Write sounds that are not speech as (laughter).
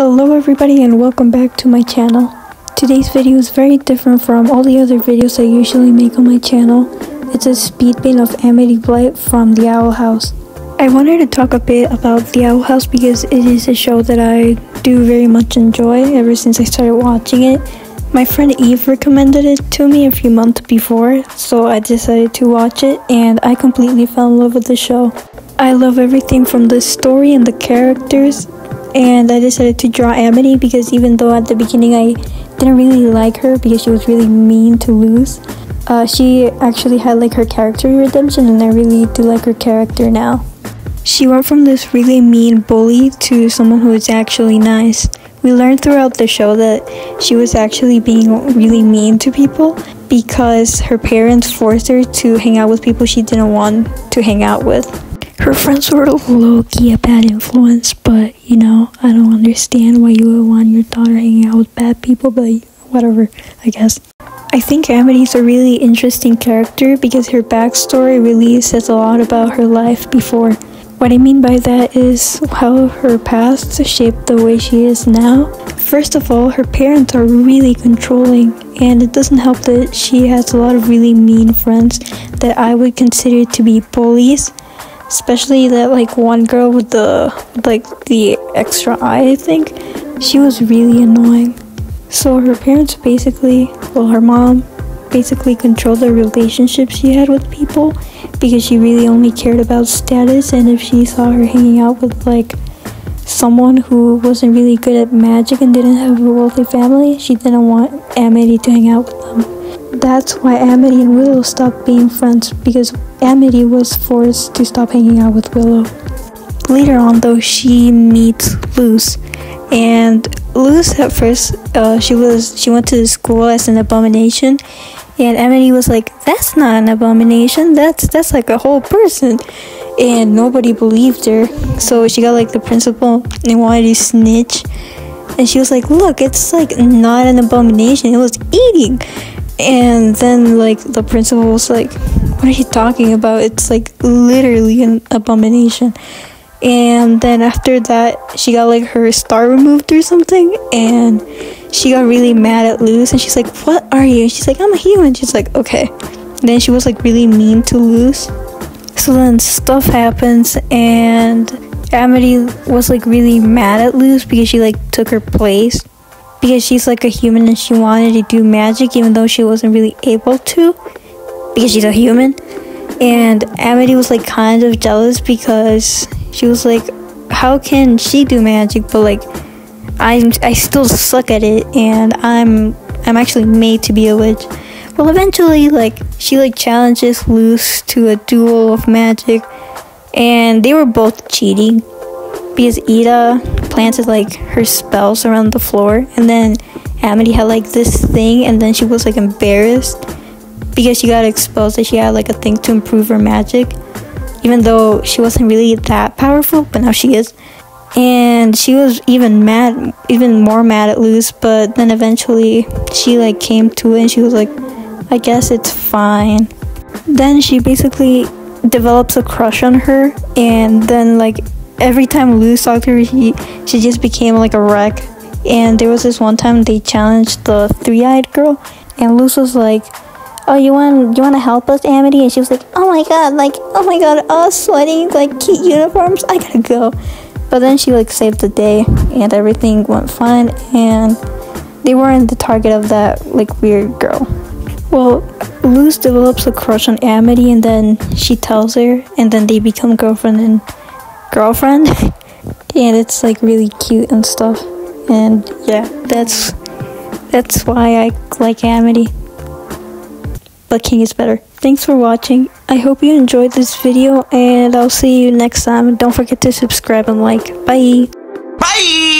Hello everybody and welcome back to my channel. Today's video is very different from all the other videos I usually make on my channel. It's a speed paint of Amity Blight from The Owl House. I wanted to talk a bit about The Owl House because it is a show that I do very much enjoy ever since I started watching it. My friend Eve recommended it to me a few months before, so I decided to watch it and I completely fell in love with the show. I love everything from the story and the characters and I decided to draw Amity because even though at the beginning I didn't really like her because she was really mean to Luz, uh, she actually had like her character redemption and I really do like her character now. She went from this really mean bully to someone who is actually nice. We learned throughout the show that she was actually being really mean to people because her parents forced her to hang out with people she didn't want to hang out with her friends were low-key a bad influence, but you know, I don't understand why you would want your daughter hanging out with bad people, but whatever, I guess. I think Amity's a really interesting character because her backstory really says a lot about her life before. What I mean by that is how her past shaped the way she is now. First of all, her parents are really controlling, and it doesn't help that she has a lot of really mean friends that I would consider to be bullies especially that like one girl with the like the extra eye i think. She was really annoying. So her parents basically well her mom basically controlled the relationship she had with people because she really only cared about status. And if she saw her hanging out with like someone who wasn't really good at magic and didn't have a wealthy family she didn't want amity to hang out with them that's why Amity and Willow stopped being friends because Amity was forced to stop hanging out with Willow. Later on, though, she meets Luz, and Luz at first uh, she was she went to the school as an abomination, and Amity was like, "That's not an abomination. That's that's like a whole person," and nobody believed her. So she got like the principal and wanted to snitch, and she was like, "Look, it's like not an abomination. It was eating." And then, like, the principal was like, What are you talking about? It's like literally an abomination. And then after that, she got like her star removed or something. And she got really mad at Luz. And she's like, What are you? And she's like, I'm a human. She's like, Okay. And then she was like really mean to Luz. So then stuff happens. And Amity was like really mad at Luz because she like took her place because she's like a human and she wanted to do magic even though she wasn't really able to because she's a human. And Amity was like kind of jealous because she was like, how can she do magic but like I'm I still suck at it and I'm I'm actually made to be a witch. Well eventually like she like challenges Luz to a duel of magic and they were both cheating because Eda planted like her spells around the floor. And then Amity had like this thing and then she was like embarrassed because she got exposed that she had like a thing to improve her magic even though she wasn't really that powerful but now she is. And she was even mad even more mad at Luz but then eventually she like came to it and she was like I guess it's fine. Then she basically develops a crush on her and then like every time Luz talked to her, she, she just became like a wreck. And there was this one time they challenged the three-eyed girl, and Luz was like, "Oh, you want you want to help us, Amity?" And she was like, "Oh my god, like oh my god, us sweating like cute uniforms. I gotta go." But then she like saved the day, and everything went fine, and they weren't the target of that like weird girl. Well, Luz develops a crush on Amity, and then she tells her, and then they become girlfriend and girlfriend. (laughs) And it's like really cute and stuff. And yeah that's that's why I like Amity. But King is better. Thanks for watching. I hope you enjoyed this video and I'll see you next time. Don't forget to subscribe and like. Bye. Bye